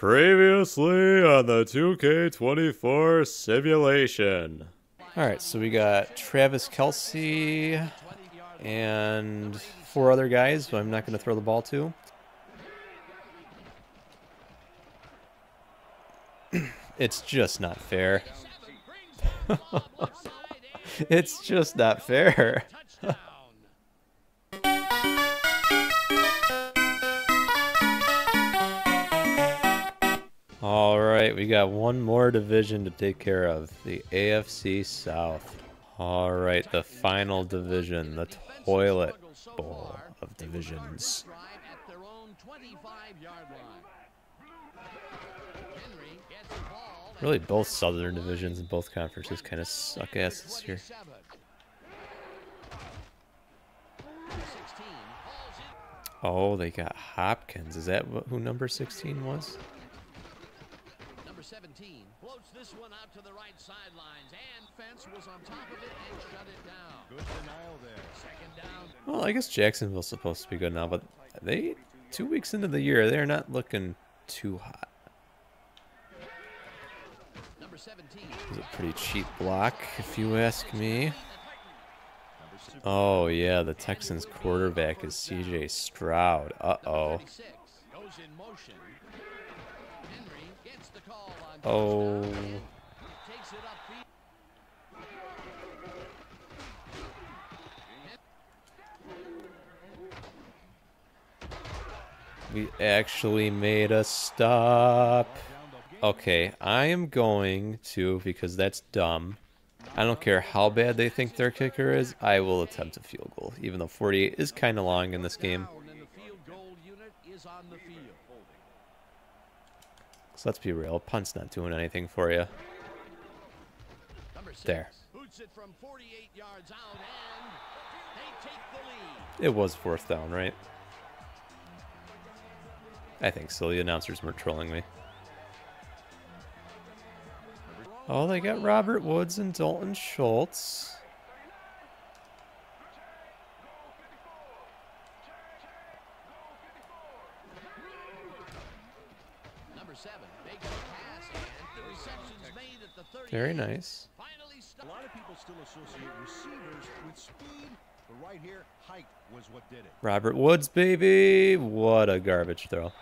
Previously on the 2K24 simulation. All right, so we got Travis Kelce and four other guys who I'm not going to throw the ball to. it's just not fair. it's just not fair. All right, we got one more division to take care of the AFC South. All right, the final division, the toilet bowl of divisions. Really, both southern divisions and both conferences kind of suck ass this year. Oh, they got Hopkins. Is that who number 16 was? 17 floats this one out to the right sidelines and fence was on top of it and shut it down. Good denial there. Second down. Well, I guess Jacksonville's supposed to be good now, but they two weeks into the year, they're not looking too hot. Number 17. It was a pretty cheap block, if you ask me. Oh yeah, the Texans quarterback is CJ Stroud. Uh-oh. Oh. We actually made a stop. Okay, I am going to, because that's dumb. I don't care how bad they think their kicker is, I will attempt a field goal, even though 48 is kind of long in this game. So let's be real. Punt's not doing anything for you. There. It was fourth down, right? I think so. The announcers were trolling me. Oh, they got Robert Woods and Dalton Schultz. Very nice. A lot of people still associate receivers with speed, but right here, height was what did it. Robert Woods, baby. What a garbage throw.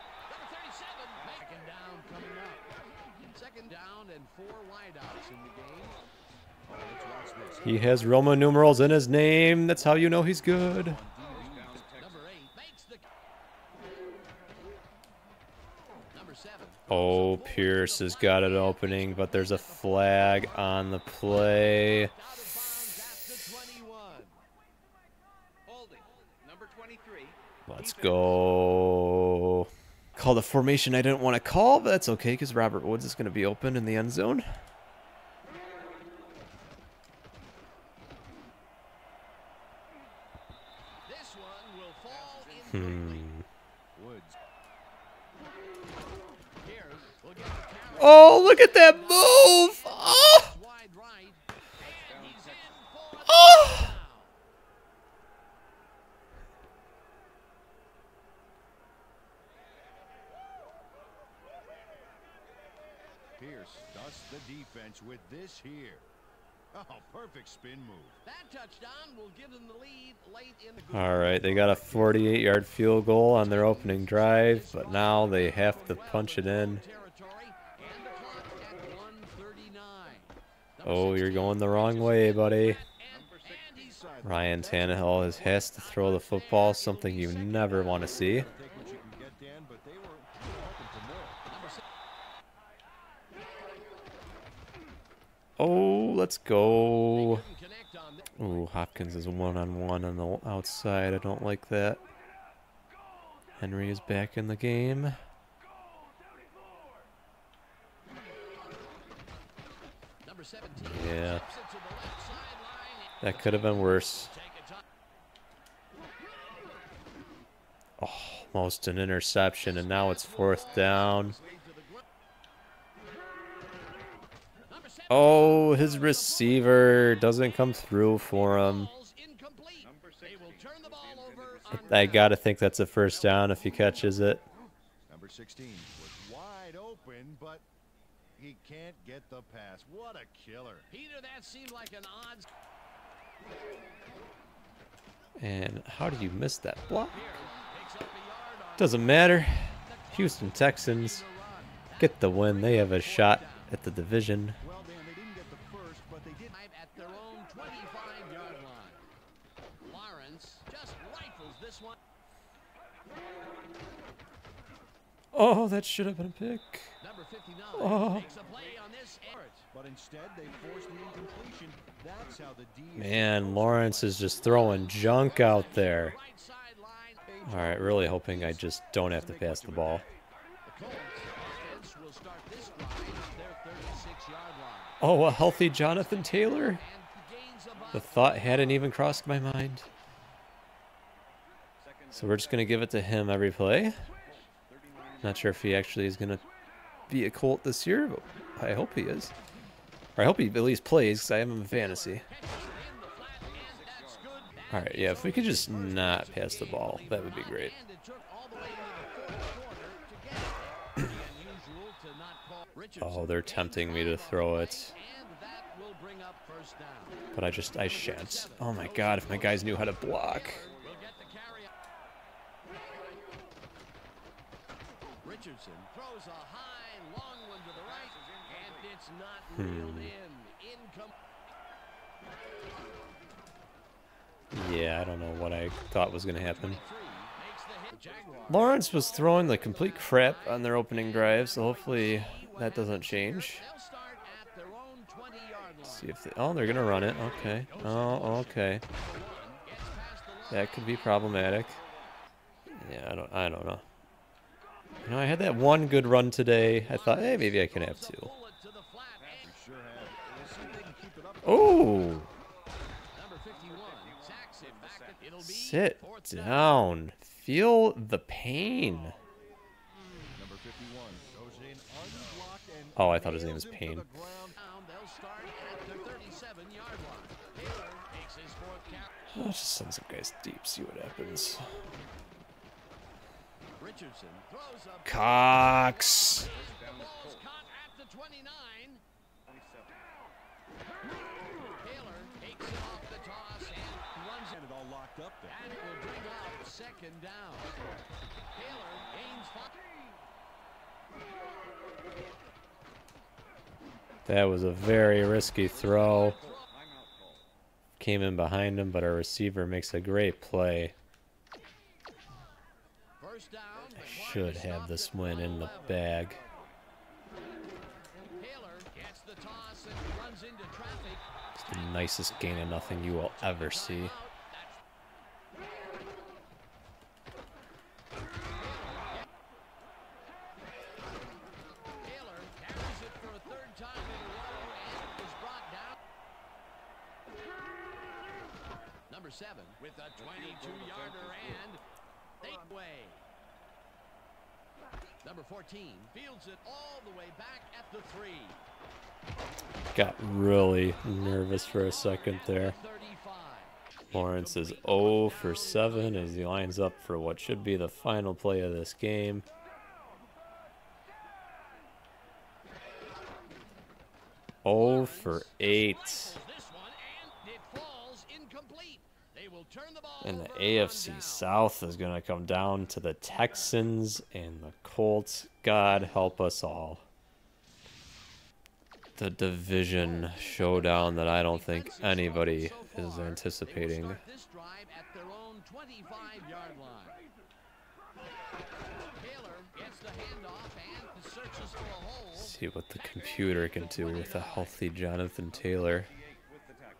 He has Roman numerals in his name. That's how you know he's good. Oh, Pierce has got it opening, but there's a flag on the play. Let's go. Call the formation I didn't want to call, but that's okay because Robert Woods is going to be open in the end zone. Hmm. Oh, look at that move! Oh! Oh! Pierce dusts the defense with this here. Oh, perfect spin move. That touchdown will give them the lead late in the All right, they got a 48-yard field goal on their opening drive, but now they have to punch it in. Oh, you're going the wrong way, buddy. Ryan Tannehill has, has to throw the football, something you never want to see. Oh, let's go. Ooh, Hopkins is one-on-one -on, -one on the outside. I don't like that. Henry is back in the game. Yeah. That could have been worse. Oh, almost an interception, and now it's fourth down. Oh, his receiver doesn't come through for him. I gotta think that's a first down if he catches it. Number 16 wide open, but he can't get the pass. What a killer. Peter, that seemed like an odds. And how do you miss that block? Picks up a yard on Doesn't matter. Houston Texans get the win. They have a shot at the division. Oh, that should have been a pick. Number 59 Oh. makes a play on this. errant. But instead, they forced the incompletion. That's how the D Man, Lawrence is just throwing junk out there. All right, really hoping I just don't have to pass the ball. The Colts offense will start this drive at their 36-yard line. Oh, a healthy Jonathan Taylor? And gains about The thought hadn't even crossed my mind. So we're just going to give it to him every play. Not sure if he actually is going to be a Colt this year, but I hope he is. Or I hope he at least plays because I have him in fantasy. All right, yeah, if we could just not pass the ball, that would be great. Oh, they're tempting me to throw it, but I just, I shan't. Oh my god, if my guys knew how to block. Will get the carry. Richardson throws a high, long one to the right, and it's not hmm. reeled in. Income. Yeah, I don't know what I thought was going to happen. Three makes the hit. Jaguars. Lawrence was throwing the complete crap on their opening drive, so hopefully that doesn't change. They'll start at their own 20-yard line. See if they, oh, they're gonna run it. Okay. Oh, okay. Gets past the line. That could be problematic. Yeah, I don't, I don't know. You know, I had that one good run today. I thought, hey, maybe I can have two. Oh, number 51 sacks it back. It'll be sit down. Feel the pain. Number 51 goes in unblocked and Oh, I thought his name was him to Payne. the They'll start at the 37-yard line. Taylor takes his fourth carry. I'll just send some guys deep, see what happens. Richardson throws up. Cox. The ball's caught at the 29. Taylor takes off the toss and runs it. All locked up there. That will bring up second down. Taylor gains five. That was a very risky throw. Came in behind him, but our receiver makes a great play. Should have this win in the bag. Taylor gets the toss and runs into traffic. It's the nicest gain of nothing you will ever see. Out. That's Taylor carries it for a third time in a row and is brought down. Number seven with a 22-yarder and they away. Number 14 fields it all the way back at the three. Got really nervous for a second there. 35. Lawrence is 0 for 7 as he lines up for what should be the final play of this game. Oh for 8. This one and it falls incomplete. They will turn the ball And the AFC. South is going to come down to the Texans and the Colts. God help us all. The division showdown that I don't think anybody is far, they will anticipating. start this drive at their own 25-yard line. Taylor gets the handoff and searches for a hole. See what the computer can do with a healthy Jonathan. Taylor gets the call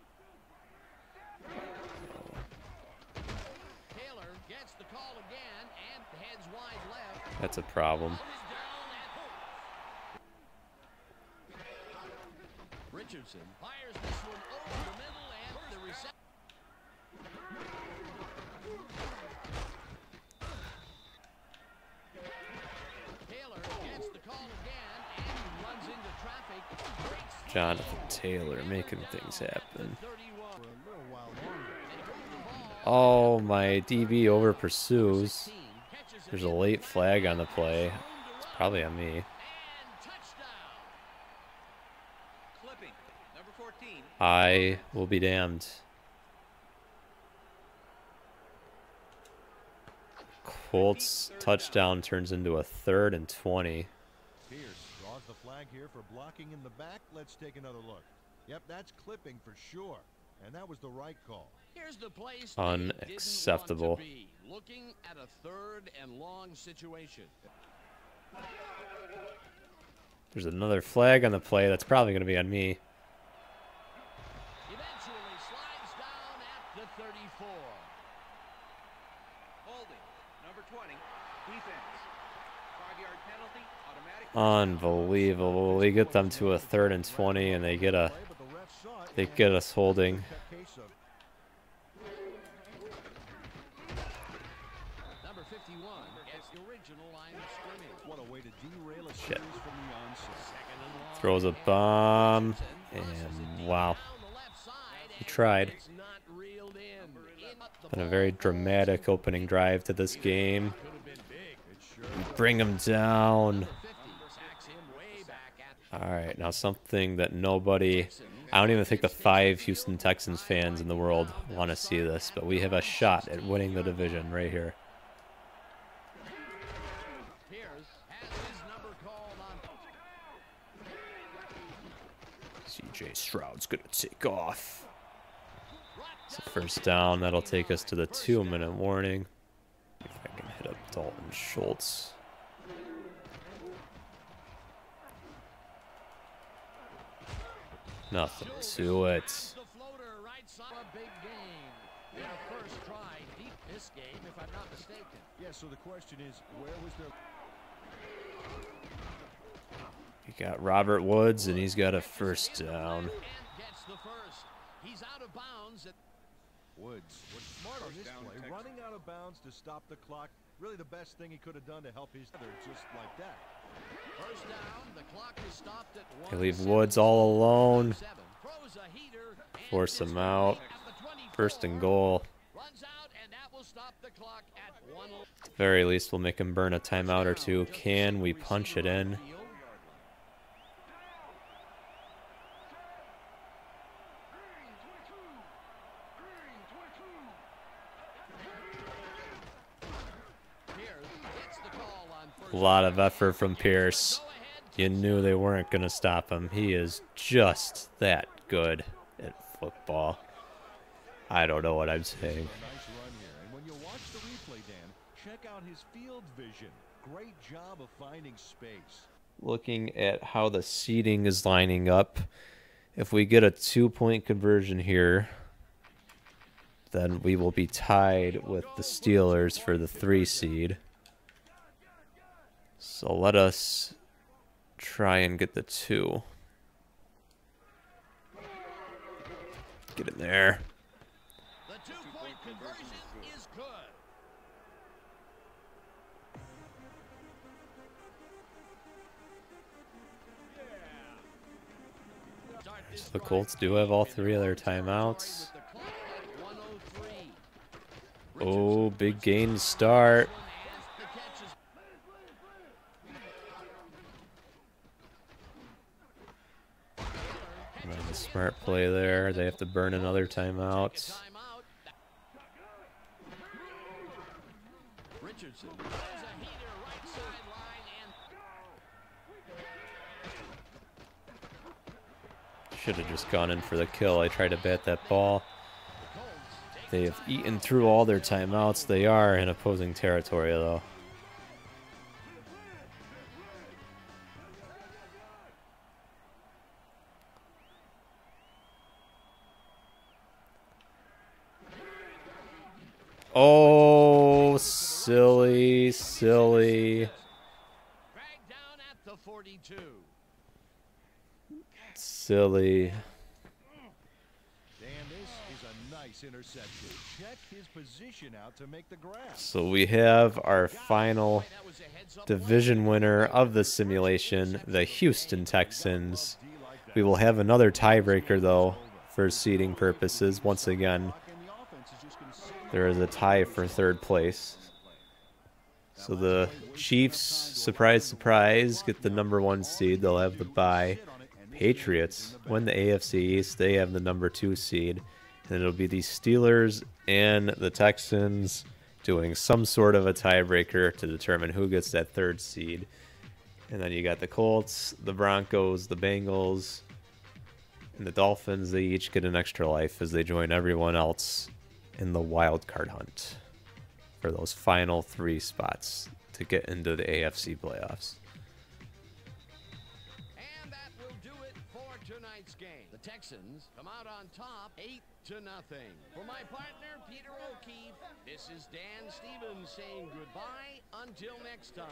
again and heads wide left. That's a problem. Ball is down at Richardson fires this one over the middle and the reception. Taylor gets the call again and runs into traffic. Breaks Jonathan Taylor making things happen. Oh, my DB over pursues. There's a late flag on the play. It's probably on me. I will be damned. Colts touchdown turns into a third and 20. Pierce draws the flag here for blocking in the back. Let's take another look. Yep, that's clipping for sure. And that was the right call. Here's the place they didn't want to Unacceptable. Looking at a third and long situation. There's another flag on the play. That's probably going to be on me. Eventually slides down at the 34. Holding. Number 20. Defense. Five-yard penalty. Automatic. Unbelievable. We get them to a third and 20, and they get a Play, but the ref saw it they get us holding. Cut case of Number 51 at the original line of scrimmage. What a way to derail a Shit. series from the onset. Second and long. Throws a bomb, and wow. down the left side, He tried. it's not reeled in. In the Been a very dramatic opening drive to this game. Could have been big. It sure Bring him down. 50 sacks him way back at All right, now something that nobody, I don't even think the five Houston Texans fans in the world want to see this, but we have a shot at winning the division right here. Pierce has his number called on CJ Stroud's going to take off. It's a first down. That'll take us to the two minute warning. If I can hit up Dalton Schultz. Nothing to it. the floater right side. A big game. Their first try deep this game, if I'm not mistaken. Yeah, so the question is, where was their You got uh, Robert Woods, and he's got a first down. Gets the first. He's out of bounds at Woods was smart on this play, running out of bounds to stop the clock. Really the best thing he could have done to help his other, just like that. first down. The clock is stopped at They leave Woods all alone. Seven. Throws a heater and Force him out. at the 24. First and goal. Runs out, and that will stop the clock at one. At the very least, we'll make him burn a timeout or two. Can we punch it in? A lot of effort from Pierce. You knew they weren't going to stop him. He is just that good at football. I don't know what I'm saying. Nice run here. And when you watch the replay, Dan, check out his field vision. Great job of finding space. looking at how the seeding is lining up, if we get a two point conversion here, then we will be tied with the Steelers for the three seed. So let us try and get the two. Get in there. The two-point conversion is good. So the Colts do have all three of their timeouts. with the clock at 103. Oh, big gain to start. As the catch is And then the smart play there. They have to burn another timeout. Should have just gone in for the kill. I tried to bat that ball. They have eaten through all their timeouts. They are in opposing territory, though. Oh, silly, silly, down at the 42. silly. Dan, this is a nice interception. Check his position out to make the grab. So we have our final That was a heads-up division winner of the simulation, the Houston Texans. We will have another tiebreaker, though, for seeding purposes. Once again, And the offense is just going to sit there is a tie for third place. So the Chiefs, surprise, surprise, get the number one seed. They'll have the bye. Patriots win the AFC East. They have the number two seed. And it'll be the Steelers and the Texans doing some sort of a tiebreaker to determine who gets that third seed. And then you got the Colts, the Broncos, the Bengals, and the Dolphins. They each get an extra life as they join everyone else in the wild card hunt for those final three spots to get into the AFC playoffs. And that will do it for tonight's game. The Texans come out on top, eight to nothing. For my partner, Peter O'Keefe, this is Dan Stevens saying goodbye until next time.